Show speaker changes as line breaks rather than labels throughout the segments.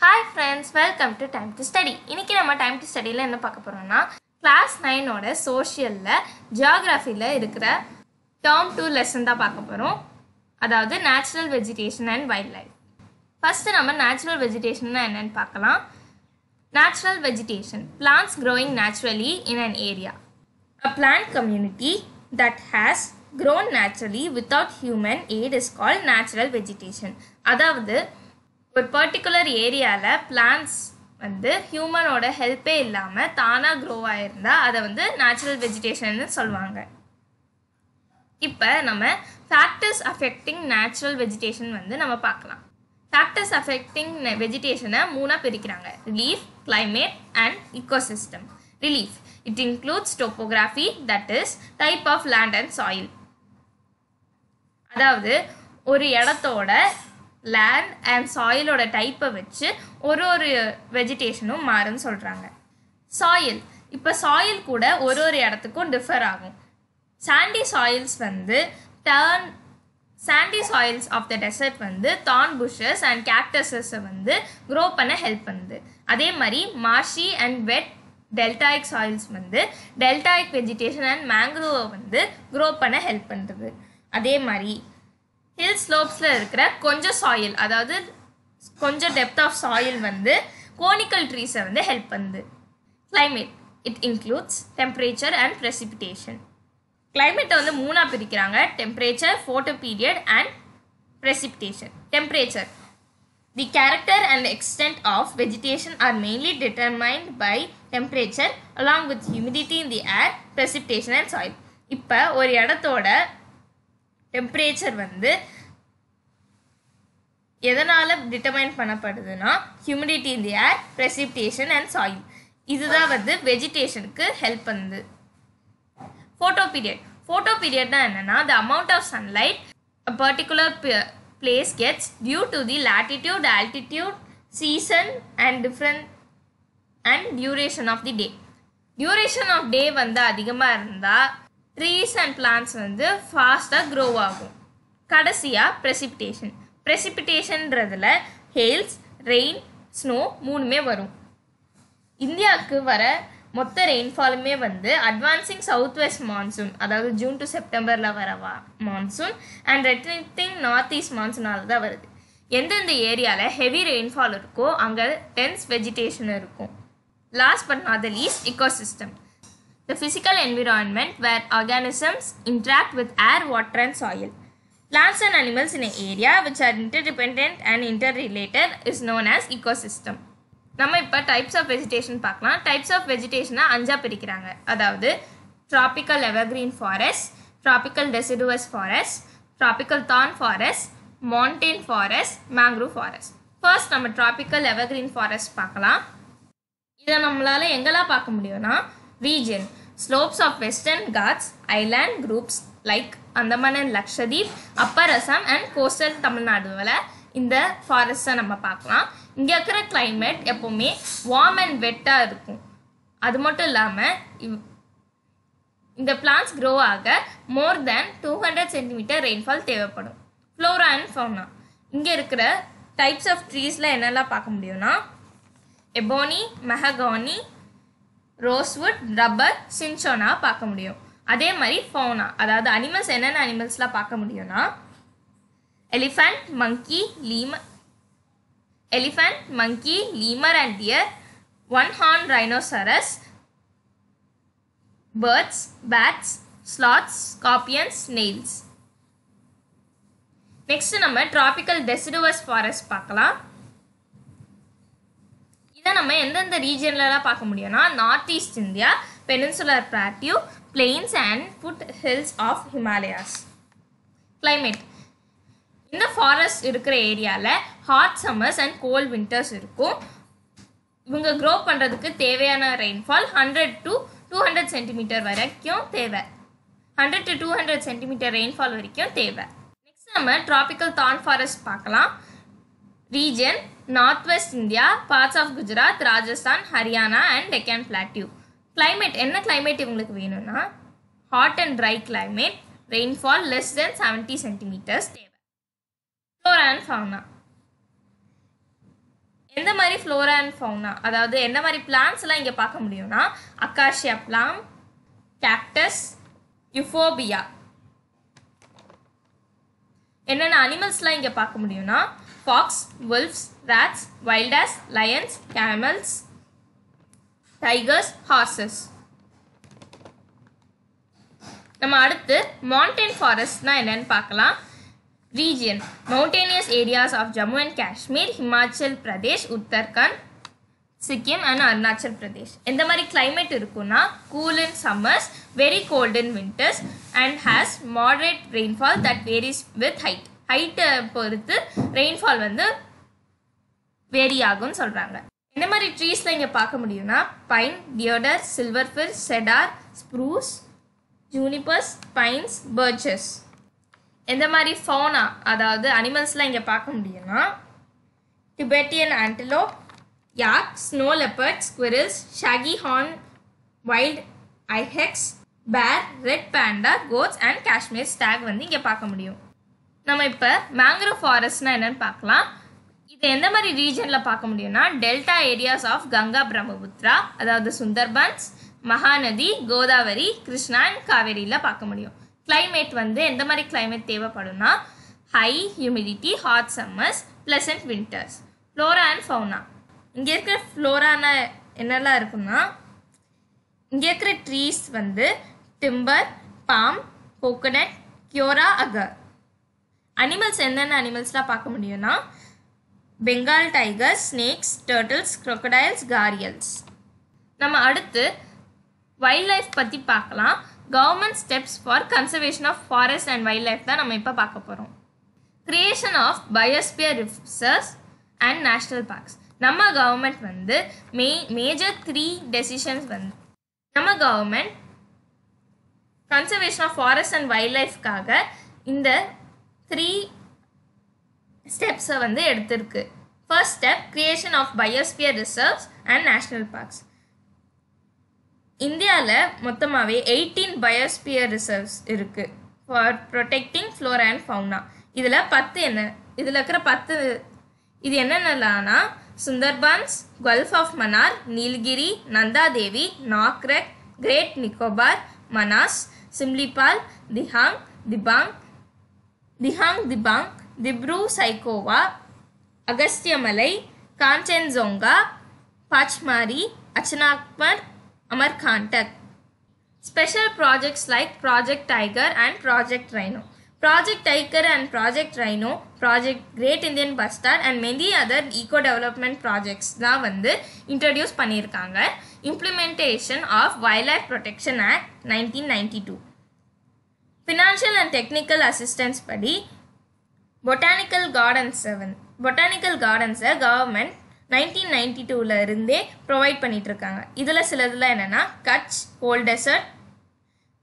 Hi friends welcome to time to study இன்னைக்கு நம்ம time to ஸ்டடியில் என்ன பார்க்க போகிறோம்னா கிளாஸ் நைனோட சோஷியலில் ஜியாகிரஃபியில் இருக்கிற டேர்ம் டூ லெசன் தான் பார்க்க போகிறோம் அதாவது natural vegetation and wildlife first நம்ம நேச்சுரல் வெஜிடேஷன்னா என்னன்னு பார்க்கலாம். Natural vegetation plants growing naturally in an area a plant community that has grown naturally without human aid is call natural vegetation அதாவது ஒரு பர்டிகுலர் ஏரியாவில் பிளான்ஸ் வந்து ஹியூமனோட ஹெல்ப்பே இல்லாமல் தானாக க்ரோ ஆகிருந்தா அதை வந்து நேச்சுரல் வெஜிடேஷன்னு சொல்லுவாங்க. இப்போ நம்ம ஃபேக்டர்ஸ் அஃபெக்டிங் நேச்சுரல் வெஜிடேஷன் வந்து நம்ம பார்க்கலாம். ஃபேக்டர்ஸ் அஃபெக்டிங் வெஜிடேஷனை மூணாக பிரிக்கிறாங்க. Relief climate and ecosystem relief it includes topography that is type of land and soil அதாவது ஒரு இடத்தோட லேண்ட் அண்ட் சாயிலோட டைப்பை வச்சு ஒரு ஒரு வெஜிடேஷனும் மாறுன்னு சொல்கிறாங்க சாயில் இப்போ சாயில் கூட ஒரு ஒரு இடத்துக்கும் டிஃபர் ஆகும். சாண்டி சாயில்ஸ் வந்து turn sandy soils of the desert வந்து தான் புஷஸ் அண்ட் கேக்டஸஸை வந்து க்ரோ பண்ண ஹெல்ப் பண்ணுது. அதே மாதிரி marshy and wet deltaic soils வந்து டெல்டாயிக் வெஜிடேஷன் அண்ட் மேங்க்ரோவை வந்து க்ரோ பண்ண ஹெல்ப் பண்ணுறது அதே மாதிரி ஹில் ஸ்லோப்ஸில் இருக்கிற கொஞ்சம் சாயில் அதாவது கொஞ்சம் டெப்த் ஆஃப் சாயில் வந்து கோனிக்கல் ட்ரீஸை வந்து ஹெல்ப் பண்ணுது. Climate it includes temperature and precipitation கிளைமேட்டை வந்து மூணாக பிரிக்கிறாங்க temperature photo period and precipitation. Temperature the character and extent of vegetation are mainly determined by temperature along with humidity in the air precipitation and soil இப்போ ஒரு இடத்தோட temperature வந்து எதனால் determine பண்ணப்படுதுன்னா humidity in the air precipitation and soil இதுதான் வந்து வெஜிடேஷனுக்கு help பண்ணுது. Photo period photo பீரியட்னா என்னென்னா the amount of sunlight a particular place gets due to the latitude altitude season and different and duration of the day duration of day வந்து அதிகமாக இருந்தால் trees and plants வந்து ஃபாஸ்ட்டாக grow ஆகும். கடைசியாக precipitation ப்ரெசிபிட்டேஷன்றதில் ஹில்ஸ் ரெயின் ஸ்னோ மூணுமே வரும். இந்தியாவுக்கு வர மொத்த ரெயின்ஃபாலுமே வந்து அட்வான்சிங் சவுத் வெஸ்ட் மான்சூன் அதாவது ஜூன் டு செப்டம்பரில் வர வா monsoon and retreating north east மான்சூனால் தான் வருது. எந்தெந்த ஏரியாவில் ஹெவி ரெயின்ஃபால் இருக்கோ அங்கே டென்ஸ் வெஜிடேஷன் இருக்கும். Last but not the least ecosystem. The physical environment where organisms interact with air, water, and soil. Plants and animals in an area which are interdependent and interrelated is known as ecosystem. நம்ம இப்போ types of vegetation பார்க்கலாம் types of வெஜிடேஷனை அஞ்சாக பிரிக்கிறாங்க அதாவது tropical evergreen forest tropical deciduous forest tropical thorn forest mountain forest mangrove forest first நம்ம tropical evergreen forest பார்க்கலாம் இதை நம்மளால் எங்கெல்லாம் பார்க்க முடியும்னா region slopes of Western Ghats island groups like Andaman and Lakshadweep upper Assam and coastal தமிழ்நாடுவில் இந்த ஃபாரஸ்ட்டை நம்ம பார்க்கலாம். இங்கே இருக்கிற climate எப்போவுமே வார்ம் அண்ட் வெட்டாக இருக்கும். அது மட்டும் இல்லாமல் இந்த பிளான்ஸ் க்ரோ ஆக more than two hundred centimetre rainfall தேவைப்படும். ஃப்ளோரா அண்ட் ஃபோனா இங்கே இருக்கிற டைப்ஸ் ஆஃப் ட்ரீஸில் என்னெல்லாம் பார்க்க முடியும்னா ebony mahogany rosewood rubber cinchona பார்க்க முடியும். அதே மாதிரி ஃபோனா. அதாவது அனிமல்ஸ் என்னென்ன அனிமல்ஸ்லாம் பார்க்க முடியும்னா elephant monkey லீம elephant monkey lemur and deer one horn rhinoceros birds bats sloths scorpions snails next நம்ம டிராபிக்கல் டெசிடுவஸ் ஃபாரஸ்ட் பார்க்கலாம். இதை நம்ம எந்தெந்த ரீஜன்லலாம் பார்க்க முடியும்னா north east India peninsular plateau plains and foothills of Himalayas climate இந்த ஃபாரஸ்ட் இருக்கிற ஏரியாவில் hot summers and cold winters இருக்கும். இவங்க க்ரோ பண்ணுறதுக்கு தேவையான rainfall hundred to two hundred centimetre வரைக்கும் தேவை. Hundred to two hundred centimetre rainfall வரைக்கும் தேவை. நெக்ஸ்ட் நம்ம டிராபிக்கல் தான் ஃபாரஸ்ட் பார்க்கலாம். Region north west India parts of Gujarat Rajasthan Haryana and Deccan plateau climate என்ன கிளைமேட் இவங்களுக்கு வேணும்னா hot and dry climate rainfall less than seventy centimetres தேவை. Flora and fauna எந்த மாதிரி ஃப்ளோரா அண்ட் ஃபவுனா அதாவது என்ன மாதிரி பிளான்ஸ்லாம் இங்கே பார்க்க முடியும்னா அக்காஷியா பிளாம் கேக்டஸ் யுஃபோபியா என்னென்ன அனிமல்ஸ்லாம் இங்கே பார்க்க முடியும்னா fox wolves rats wild ass lions camels tigers horses நம்ம அடுத்து மவுண்டைன் ஃபாரஸ்ட்னா என்னன்னு பார்க்கலாம். Region mountainous areas of Jammu and Kashmir Himachal Pradesh Uttarakhand Sikkim and Arunachal Pradesh எந்த மாதிரி கிளைமேட் இருக்குன்னா cool in summers very cold in winters and has moderate rainfall that varies with height ஹைட்டை பொறுத்து rainfall வந்து vary ஆகும்னு சொல்கிறாங்க எந்த மாதிரி ட்ரீஸில் இங்கே பார்க்க முடியும்னா pine deodar silver fir cedar spruce junipers pines birches எந்த மாதிரி ஃபோனா அதாவது அனிமல்ஸ்லாம் இங்கே பார்க்க முடியும்னா Tibetan antelope yak snow leopard squirrels, shaggy horn wild ibex bear red panda goats and Kashmir stag வந்து இங்கே பார்க்க முடியும். நம்ம இப்போ மேங்க்ரோவ் ஃபாரஸ்ட்னா என்னன்னு பார்க்கலாம். இது எந்த மாதிரி ரீஜனில் பார்க்க முடியும்னா delta areas of Ganga Brahmaputra அதாவது சுந்தர்பன்ஸ் மகாநதி கோதாவரி கிருஷ்ணா அண்ட் காவேரியில் பார்க்க முடியும். கிளைமேட் வந்து எந்த மாதிரி climate தேவைப்படும்னா high humidity hot summers pleasant winters flora and fauna இங்கே இருக்கிற ஃப்ளோரானா என்னெல்லாம் இருக்குன்னா இங்கே இருக்கிற ட்ரீஸ் வந்து timber palm coconut keora agar animals என்னென்ன அனிமல்ஸ்லாம் பார்க்க முடியும்னா Bengal tiger snakes turtles crocodiles gharials நம்ம அடுத்து வைல்ட் லைஃப் பற்றி பார்க்கலாம். Government steps for conservation of forest and wildlife தான் நம்ம இப்போ பார்க்க போகிறோம் creation of biosphere reserves and national parks நம்ம கவர்மெண்ட் வந்து மே மேஜர் த்ரீ டெசிஷன்ஸ் வந்து நம்ம government conservation of forest and wild லைஃப்காக இந்த த்ரீ ஸ்டெப்ஸை வந்து எடுத்திருக்கு. First step creation of biosphere reserves and national parks இந்தியாவில் மொத்தமாகவே எயிட்டீன் பயோஸ்பியர் ரிசர்வ்ஸ் இருக்குது for protecting flora and fauna இதில் பத்து என்ன? இதில் இருக்கிற பத்து இது என்னென்னலான்னா Sundarbans gulf of Mannar Nilgiri Nanda Devi Nokrek great Nicobar Manas Simlipal Dihang Dibang Dihang Dibang Dibru Saikhowa Agasthyamalai Kanchenjunga Pachmarhi Achanakmar Amarkantak Special projects like Project Tiger and Project Rhino. Project Tiger and Project Rhino, Project Great Indian Bustard and many other eco development projects தான் வந்து introduce பண்ணியிருக்காங்க implementation of Wildlife Protection Act 1992. Financial and technical assistance படி botanical gardens வந்து botanical கார்டன்ஸை government nineteen ninety டூவில் இருந்தே provide பண்ணிட்டு இருக்காங்க இதில் சிலதில் என்னென்னா கட்ச் கோல் டெசர்ட்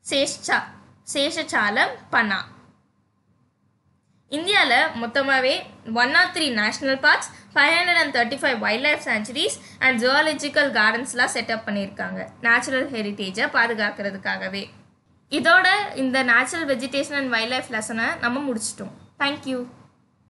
சேஷா சேஷசாலம் பனா இந்தியாவில் மொத்தமாகவே one or three national parks five hundred and thirty five wildlife sanctuaries and zoological கார்டன்ஸ்லாம் setup பண்ணியிருக்காங்க. நேச்சுரல் ஹெரிட்டேஜை பாதுகாக்கிறதுக்காகவே. இதோட இந்த natural vegetation and wildlife லெசனை நம்ம முடிச்சிட்டோம். தேங்க்யூ